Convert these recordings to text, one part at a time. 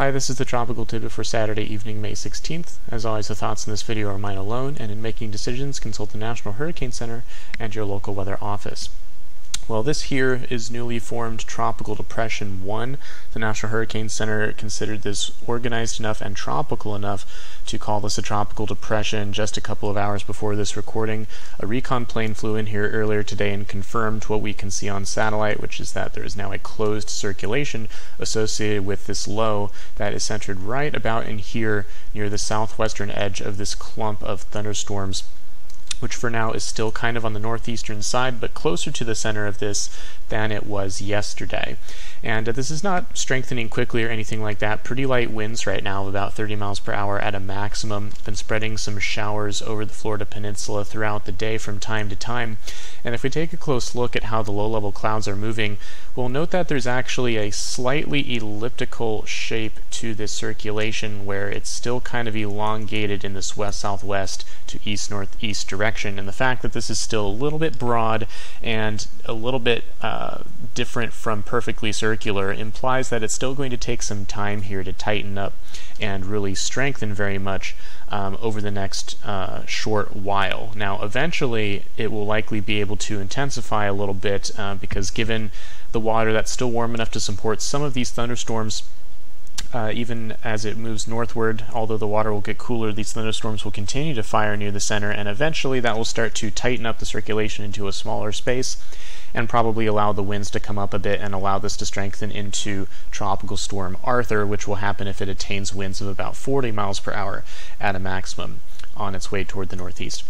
Hi, this is the Tropical Tidbit for Saturday evening, May 16th. As always, the thoughts in this video are mine alone, and in making decisions, consult the National Hurricane Center and your local weather office. Well, this here is newly formed Tropical Depression 1. The National Hurricane Center considered this organized enough and tropical enough to call this a tropical depression just a couple of hours before this recording. A recon plane flew in here earlier today and confirmed what we can see on satellite, which is that there is now a closed circulation associated with this low that is centered right about in here near the southwestern edge of this clump of thunderstorms which for now is still kind of on the northeastern side, but closer to the center of this than it was yesterday. And uh, this is not strengthening quickly or anything like that. Pretty light winds right now about 30 miles per hour at a maximum. Been spreading some showers over the Florida Peninsula throughout the day from time to time. And if we take a close look at how the low-level clouds are moving, we'll note that there's actually a slightly elliptical shape to this circulation where it's still kind of elongated in this west-southwest to east-northeast direction. And the fact that this is still a little bit broad and a little bit uh, different from perfectly circular implies that it's still going to take some time here to tighten up and really strengthen very much um, over the next uh, short while. Now, eventually, it will likely be able to intensify a little bit uh, because given the water that's still warm enough to support some of these thunderstorms, uh, even as it moves northward, although the water will get cooler, these thunderstorms will continue to fire near the center, and eventually that will start to tighten up the circulation into a smaller space and probably allow the winds to come up a bit and allow this to strengthen into Tropical Storm Arthur, which will happen if it attains winds of about 40 miles per hour at a maximum on its way toward the northeast.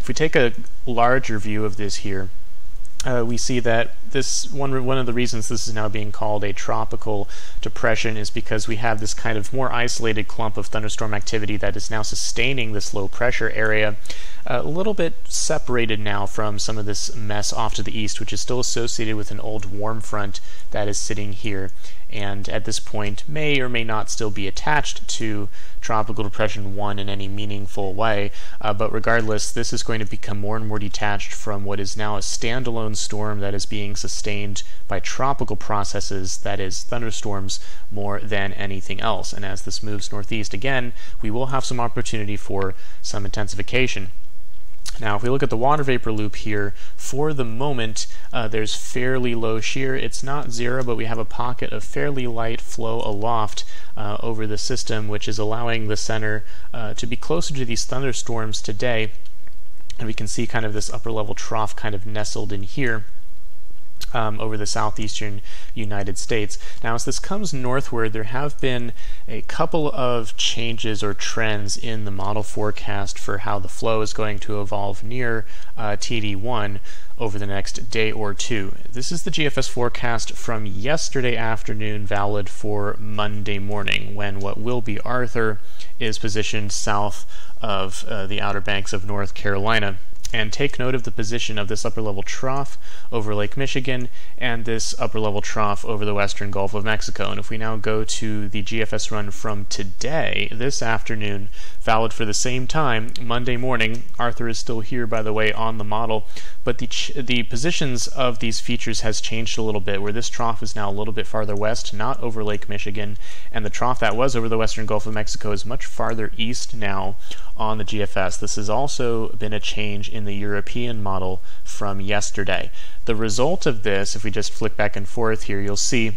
If we take a larger view of this here, uh, we see that this one one of the reasons this is now being called a tropical depression is because we have this kind of more isolated clump of thunderstorm activity that is now sustaining this low pressure area a little bit separated now from some of this mess off to the east which is still associated with an old warm front that is sitting here. And at this point may or may not still be attached to Tropical Depression 1 in any meaningful way, uh, but regardless, this is going to become more and more detached from what is now a standalone storm that is being sustained by tropical processes, that is, thunderstorms, more than anything else. And as this moves northeast again, we will have some opportunity for some intensification. Now, if we look at the water vapor loop here, for the moment, uh, there's fairly low shear. It's not zero, but we have a pocket of fairly light flow aloft uh, over the system, which is allowing the center uh, to be closer to these thunderstorms today. And we can see kind of this upper level trough kind of nestled in here um, over the southeastern United States. Now, as this comes northward, there have been a couple of changes or trends in the model forecast for how the flow is going to evolve near uh, TD1 over the next day or two. This is the GFS forecast from yesterday afternoon, valid for Monday morning, when what will be Arthur is positioned south of uh, the Outer Banks of North Carolina and take note of the position of this upper level trough over Lake Michigan and this upper level trough over the western Gulf of Mexico. And if we now go to the GFS run from today, this afternoon, valid for the same time, Monday morning, Arthur is still here, by the way, on the model, but the, the positions of these features has changed a little bit, where this trough is now a little bit farther west, not over Lake Michigan, and the trough that was over the western Gulf of Mexico is much farther east now on the GFS. This has also been a change in the European model from yesterday. The result of this, if we just flick back and forth here, you'll see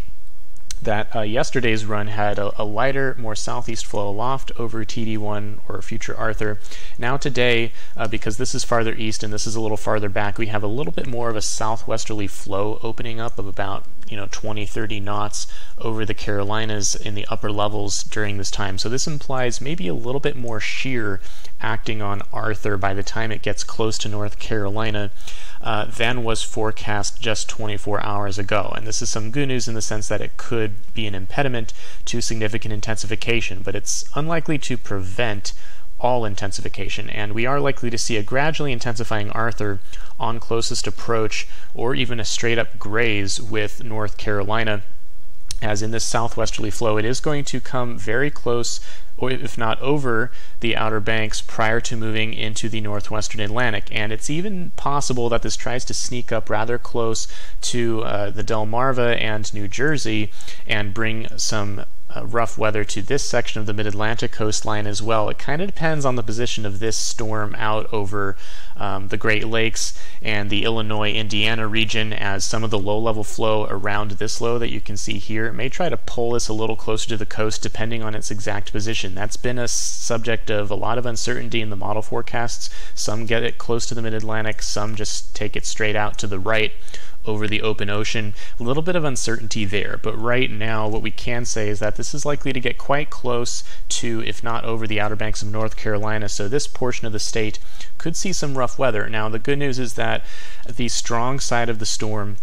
that uh, yesterday's run had a, a, lighter, more southeast flow aloft over TD1 or future Arthur. Now today, uh, because this is farther east and this is a little farther back, we have a little bit more of a southwesterly flow opening up of about you know 20 30 knots over the Carolinas in the upper levels during this time so this implies maybe a little bit more shear acting on Arthur by the time it gets close to North Carolina uh, than was forecast just 24 hours ago. And this is some good news in the sense that it could be an impediment to significant intensification, but it's unlikely to prevent all intensification, and we are likely to see a gradually intensifying Arthur on closest approach or even a straight up graze with North Carolina as in this southwesterly flow, it is going to come very close, or if not over, the Outer Banks prior to moving into the northwestern Atlantic. And it's even possible that this tries to sneak up rather close to uh, the Delmarva and New Jersey and bring some uh, rough weather to this section of the mid-Atlantic coastline as well. It kind of depends on the position of this storm out over um, the Great Lakes and the Illinois-Indiana region as some of the low-level flow around this low that you can see here may try to pull this a little closer to the coast depending on its exact position. That's been a subject of a lot of uncertainty in the model forecasts. Some get it close to the mid-Atlantic, some just take it straight out to the right over the open ocean. A little bit of uncertainty there, but right now what we can say is that this is likely to get quite close to, if not over the Outer Banks of North Carolina, so this portion of the state could see some rough weather. Now the good news is that the strong side of the storm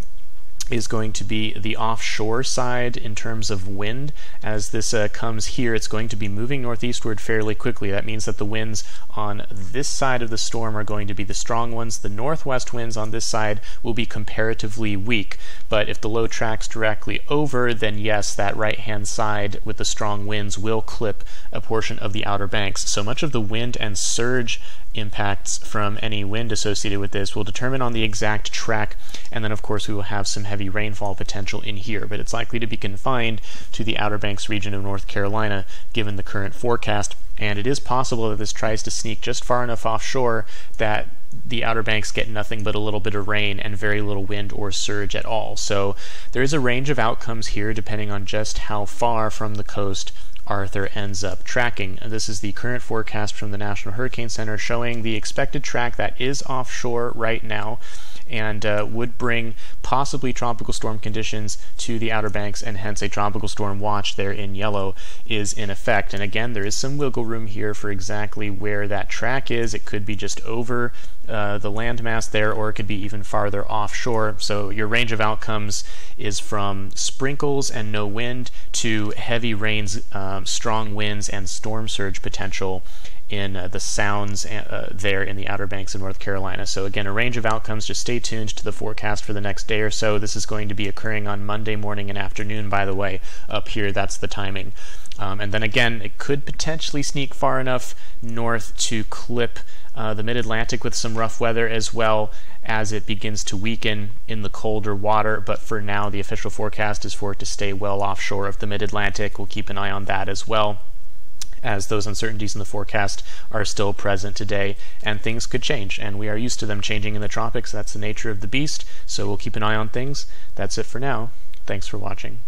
is going to be the offshore side in terms of wind. As this uh, comes here, it's going to be moving northeastward fairly quickly. That means that the winds on this side of the storm are going to be the strong ones. The northwest winds on this side will be comparatively weak. But if the low tracks directly over, then yes, that right-hand side with the strong winds will clip a portion of the Outer Banks. So much of the wind and surge impacts from any wind associated with this will determine on the exact track, and then of course we will have some heavy rainfall potential in here, but it's likely to be confined to the Outer Banks region of North Carolina given the current forecast, and it is possible that this tries to sneak just far enough offshore that the Outer Banks get nothing but a little bit of rain and very little wind or surge at all. So there is a range of outcomes here depending on just how far from the coast Arthur ends up tracking. This is the current forecast from the National Hurricane Center showing the expected track that is offshore right now and uh, would bring possibly tropical storm conditions to the Outer Banks, and hence a tropical storm watch there in yellow is in effect. And again, there is some wiggle room here for exactly where that track is. It could be just over uh, the landmass there, or it could be even farther offshore. So your range of outcomes is from sprinkles and no wind to heavy rains, um, strong winds, and storm surge potential in uh, the sounds uh, there in the Outer Banks of North Carolina. So again, a range of outcomes. Just stay tuned to the forecast for the next day or so. This is going to be occurring on Monday morning and afternoon, by the way, up here. That's the timing. Um, and then again, it could potentially sneak far enough north to clip uh, the mid-Atlantic with some rough weather as well as it begins to weaken in the colder water. But for now, the official forecast is for it to stay well offshore of the mid-Atlantic. We'll keep an eye on that as well as those uncertainties in the forecast are still present today, and things could change. And we are used to them changing in the tropics. That's the nature of the beast. So we'll keep an eye on things. That's it for now. Thanks for watching.